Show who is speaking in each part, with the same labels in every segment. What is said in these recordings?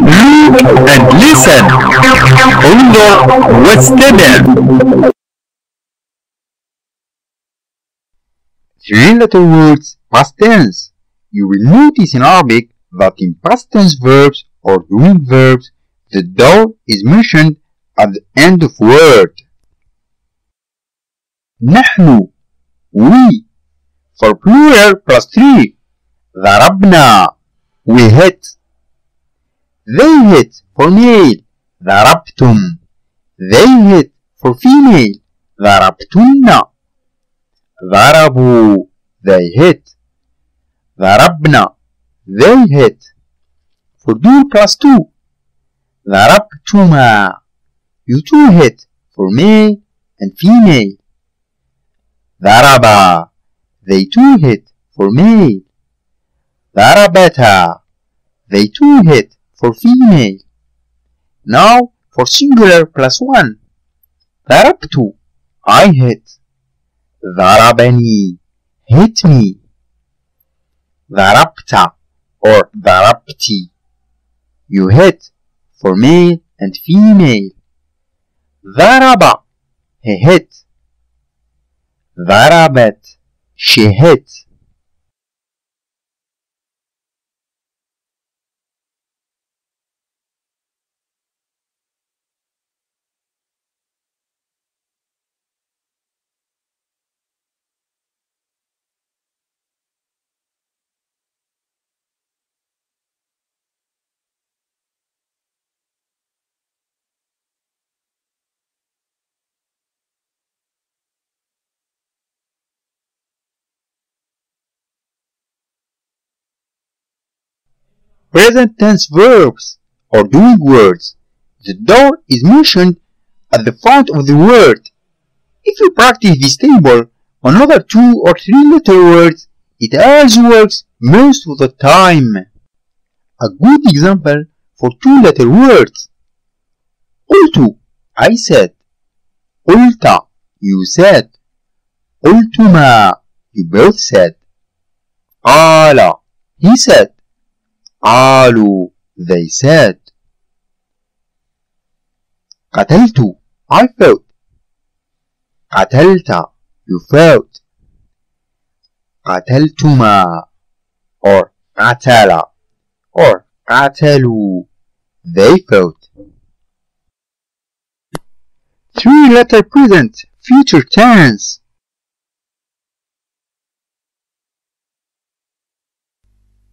Speaker 1: Look and listen. انظر واستمع. Three-letter words, past tense. You will notice in Arabic that in past tense verbs or doing verbs, the door is mentioned at the end of word. نحن we for plural plus three ضربنا we hit they hit for male ضربتم they hit for female ضربتن ضربوا they hit ضربنا they hit for do plus two ضربتما you two hit for male and female ضربا they two hit for male ضربتا they two hit for female now for singular plus one ضربت I hit ضربني hit me ضربت or ضربتي you hit for male and female ضرب he hit ضربت she hit present tense verbs or doing words. The door is mentioned at the front of the word. If you practice this table on other two or three letter words, it also works most of the time. A good example for two letter words. قلت I said. قلت you said. قلتما you both said. قال he said. قالوا they said قتلت I fought قتلت you fought قتلتما or قتل or قتلوا they fought three letter present future tense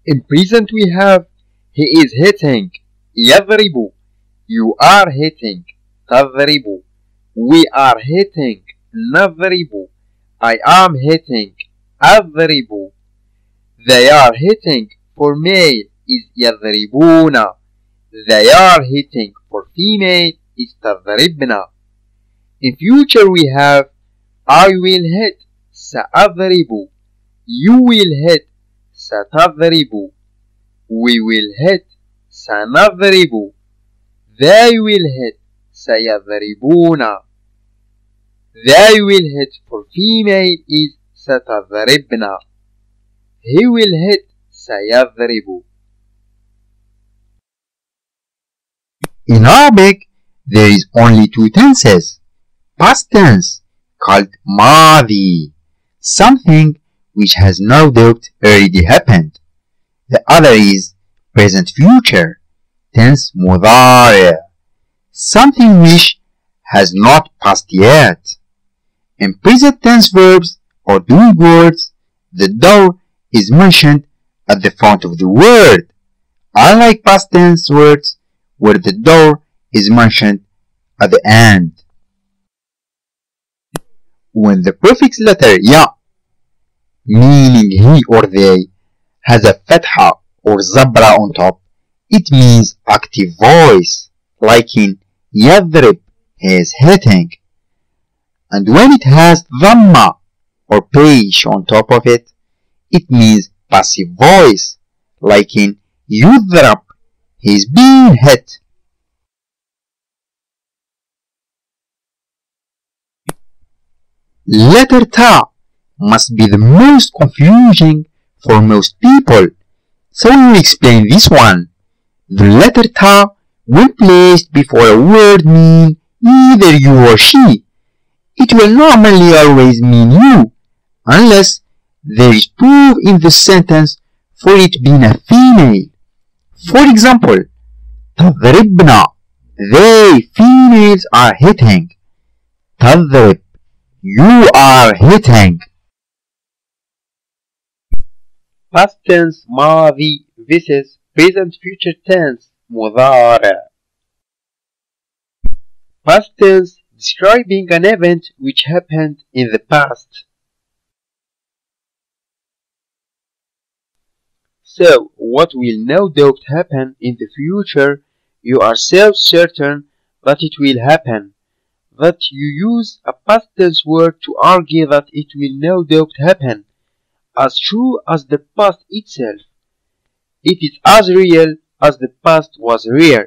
Speaker 2: In present we have he is hitting يضرب you are hitting تضرب we are hitting نضرب I am hitting أضرب they are hitting for male is يضربون they are hitting for female is تضربن in future we have I will hit سأضرب you will hit ستضرب we will hit سنضرب they will hit سيضربون they will hit for female is ستضربن he will hit سيضرب
Speaker 1: In Arabic, there is only two tenses. Past tense, called madi, something which has no doubt already happened. The other is present future, tense mudari, something which has not passed yet. In present tense verbs or doing words, the door is mentioned at the front of the word, unlike past tense words where the door is mentioned at the end. When the prefix letter ya, meaning he or they, has a fatha or zabar on top, it means active voice, like in yadrib, he is hitting. And when it has dhamma or pesh on top of it, it means passive voice, like in yudrab, he is being hit. Letter ta must be the most confusing for most people. So we will explain this one.
Speaker 3: The letter ta, when placed before a word mean either you or she. It will normally always mean you, unless there is proof in the sentence for it being a female. For example, تضربنا They females are hitting. تضرب You are hitting.
Speaker 1: past tense ماضي this is present future tense مضارع past tense describing an event which happened in the past so what will no doubt happen in the future you are self-certain that it will happen that you use a past tense word to argue that it will no doubt happen as true as the past itself. It is as real as the past was real.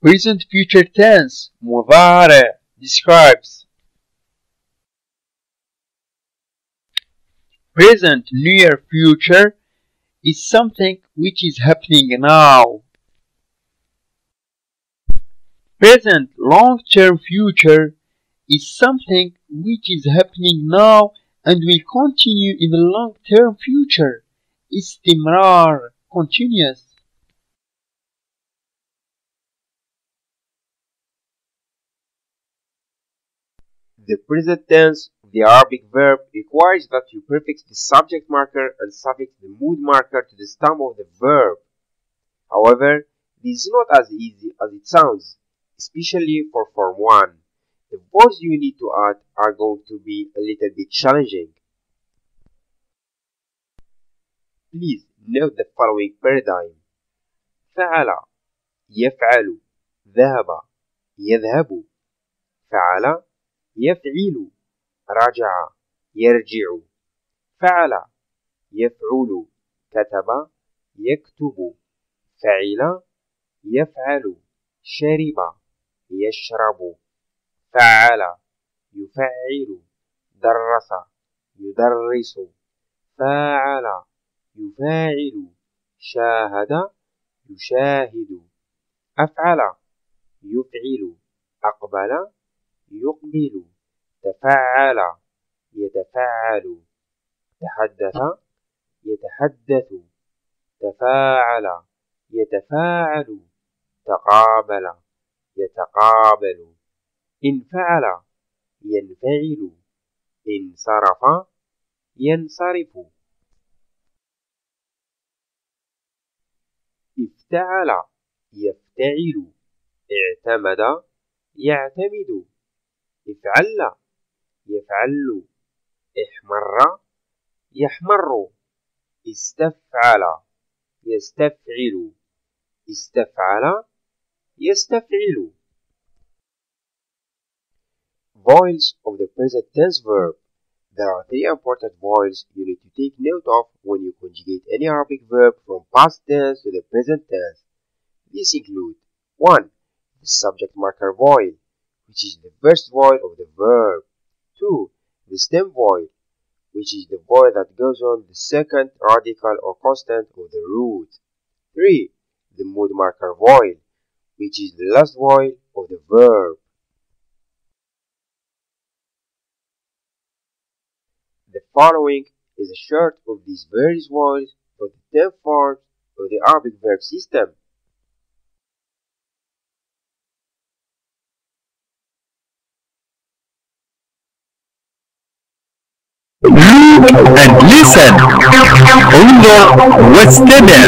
Speaker 1: Present future tense Movare describes Present near future is something which is happening now present long-term future is something which is happening now and will continue in the long-term future. Istimrar, continuous.
Speaker 4: The present tense of the Arabic verb requires that you prefix the subject marker and suffix the mood marker to the stem of the verb. However, this is not as easy as it sounds. Especially for Form 1. The words you need to add are going to be a little bit challenging. Please note the following paradigm. فعل يفعل ذهب يذهب فعل يفعل رجع يرجع فعل يفعل كتب يكتب فعل يفعل شرب يشرب. فعل. يفعل. درس. يدرس. فاعل. يفاعل. شاهد. يشاهد. أفعل. يفعل. أقبل. يقبل. تفعل. يتفعل تحدث يتحدث. تفاعل. يتفاعل. تقابل. يتقابل. انفعل ينفعل. انصرف ينصرف. افتعل يفتعل. اعتمد يعتمد. افعل يفعل. احمر يحمر. استفعل يستفعل. استفعل يستفعل Vowels of the present tense verb. There are three important vowels you need to take note of when you conjugate any Arabic verb from past tense to the present tense. These include 1. The subject marker vowel, which is the first vowel of the verb. 2. The stem vowel, which is the vowel that goes on the second radical or consonant of the root. 3. The mood marker vowel, which is the last vowel of the verb. The following is a chart of these various vowels for the 10 forms of the Arabic verb system.
Speaker 3: and listen. انظر واستمع